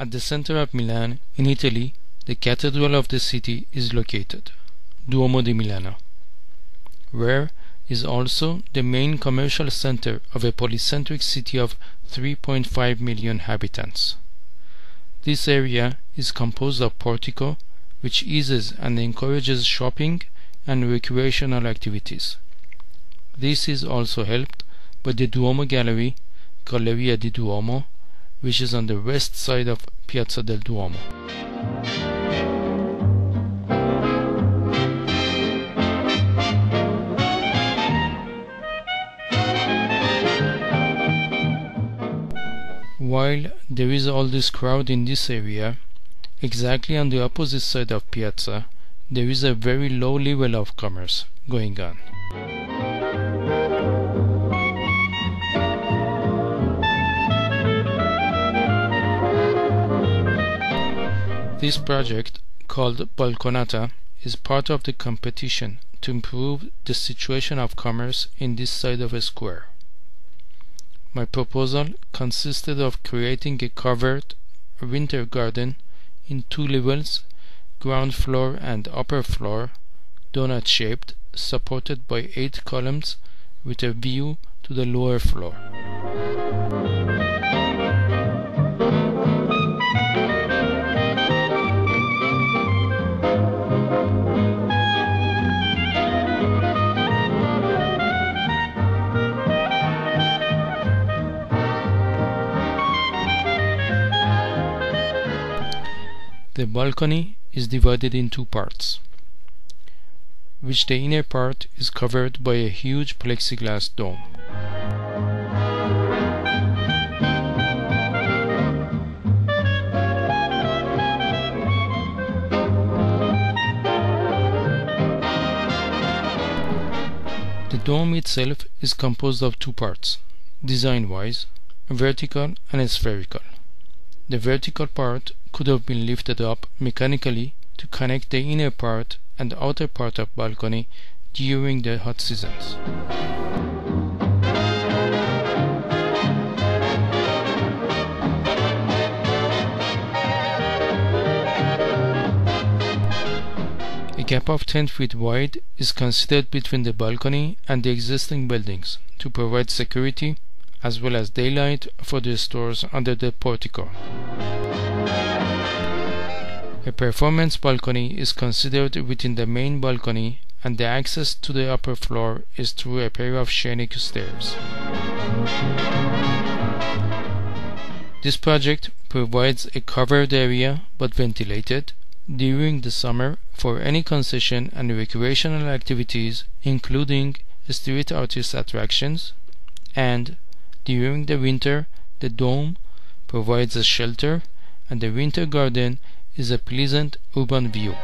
At the center of Milan, in Italy, the cathedral of the city is located, Duomo di Milano, where is also the main commercial center of a polycentric city of 3.5 million inhabitants. This area is composed of portico, which eases and encourages shopping and recreational activities. This is also helped by the Duomo Gallery, Galleria di Duomo, which is on the west side of Piazza del Duomo. While there is all this crowd in this area, exactly on the opposite side of Piazza, there is a very low level of commerce going on. This project, called Balconata, is part of the competition to improve the situation of commerce in this side of a square. My proposal consisted of creating a covered winter garden in two levels, ground floor and upper floor, donut shaped, supported by eight columns with a view to the lower floor. The balcony is divided in two parts, which the inner part is covered by a huge plexiglass dome. The dome itself is composed of two parts, design-wise, vertical and spherical. The vertical part could have been lifted up mechanically to connect the inner part and outer part of balcony during the hot seasons. A gap of 10 feet wide is considered between the balcony and the existing buildings to provide security as well as daylight for the stores under the portico. A performance balcony is considered within the main balcony and the access to the upper floor is through a pair of scenic stairs. This project provides a covered area but ventilated during the summer for any concession and recreational activities including street artist attractions and during the winter the dome provides a shelter and the winter garden is a pleasant urban view.